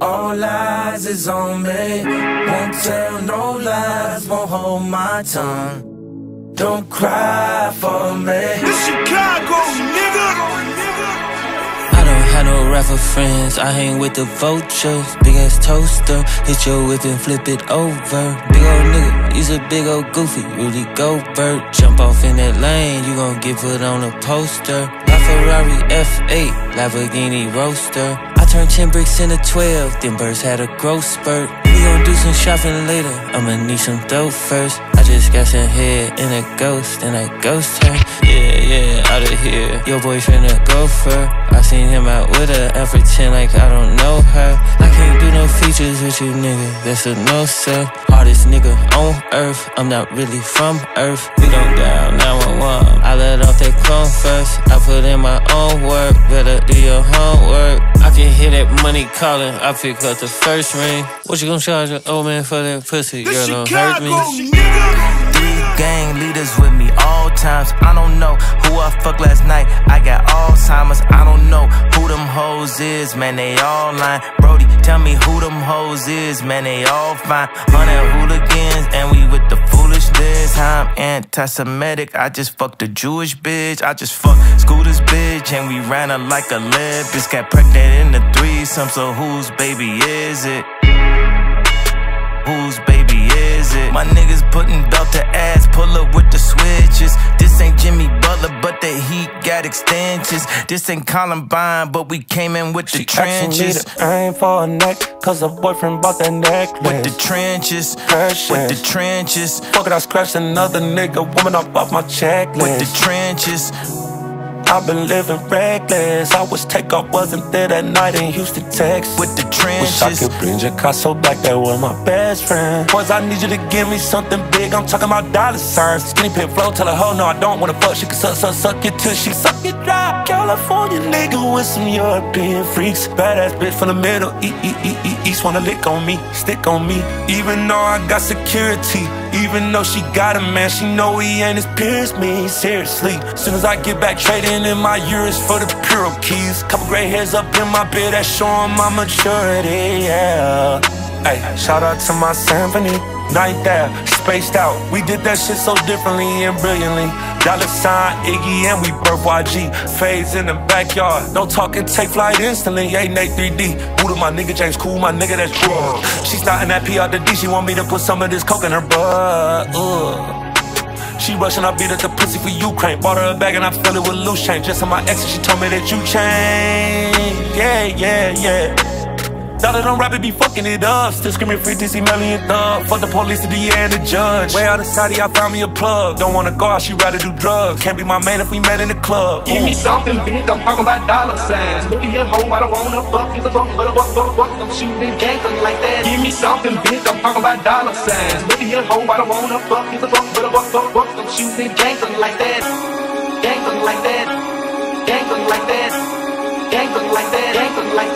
All eyes is on me. Won't tell no lies, won't hold my tongue. Don't cry for me. This Chicago, nigga. I don't have no rapper friends, I hang with the vultures. Big ass toaster, hit your whip and flip it over. Big old nigga, he's a big old goofy, Rudy Gobert. Jump off in that lane, you gon' get put on a poster. La Ferrari F8, Lamborghini Roadster. Turned 10 bricks into 12, then birds had a growth spurt. We gon' do some shopping later, I'ma need some dough first. I just got some head in a ghost, and I ghost her. Yeah, yeah, out of here. Your boyfriend a gopher. I seen him out with her, I pretend like I don't know her. Features with you, nigga, that's a no, sir. Hardest nigga on earth, I'm not really from earth. We don't dial 911, I let off that chrome first. I put in my own work, better do your homework. I can hear that money calling, I pick up the first ring. What you gonna charge an old man for that pussy? This Girl, don't hurt Chicago, me. nigga. Three gang leaders with me all times. I don't know who I fucked last night. I got Alzheimer's. I don't know who them hoes is. Man, they all lying. Brody, tell me who them hoes is. Man, they all fine. Hundred hooligans, and we with the foolishness. I'm anti-Semitic. I just fucked a Jewish bitch. I just fucked Scooter's bitch, and we ran her like a lead. Bitch got pregnant in the threesome. So whose baby is it? Whose baby is it? My niggas putting belt to ass, pull up with the extensions. This ain't Columbine, but we came in with the She me trenches. to aim for a neck, cause her boyfriend bought that necklace. With the trenches, with the trenches, Fuck it, I scratched another nigga, woman up off my checklist. with the trenches. I've been living reckless. I was take off, wasn't there that night in Houston, Texas. With the trenches. Wish I could bring Jacasso back, that was my best friend. Boys, I need you to give me something big. I'm talking about dollar signs. Skinny pit flow, tell her, ho, no, I don't wanna fuck. She can suck, suck, suck it till she suck it dry. California nigga with some European freaks. Badass bitch from the middle, e e e e east wanna lick on me, stick on me. Even though I got security, even though she got a man, she know he ain't as pure as me. Seriously, soon as I get back trading in my euros for the Puro keys. Couple gray hairs up in my beard that showing my maturity, yeah. Hey, shout out to my symphony. Night there, spaced out. We did that shit so differently and brilliantly. Dollar sign Iggy and we birth YG. Fades in the backyard. No talking, take flight instantly. Hey, Nate 3D. Buddha, my nigga James Cool, my nigga that's drug. She starting that P out the D. She want me to put some of this coke in her butt. Ugh. She rushing, I beat up the pussy for Ukraine. Bought her a bag and I filled it with loose change. Just on my ex, and she told me that you changed. Yeah, yeah, yeah. Dollar don't rap it, be fucking it up. Still screaming free DC million thug. Fuck the police, the DA, and the judge. Way out of Saudi, I found me a plug. Don't wanna go out, she rather do drugs. Can't be my man if we met in the club. Give me something big, I'm talking about dollar signs. Look at your hoe, I don't wanna fuck. It's a fuck, but a fuck, fuck, fuck. I'm shooting gangsters like that. Give me something big, I'm talking about dollar signs. Look at your hoe, I don't wanna fuck. It's a fuck, but a fuck, fuck, fuck. I'm shooting gangsters like that. Gangsters like that. Gangsters like that. Gangsters like that. Gangsters like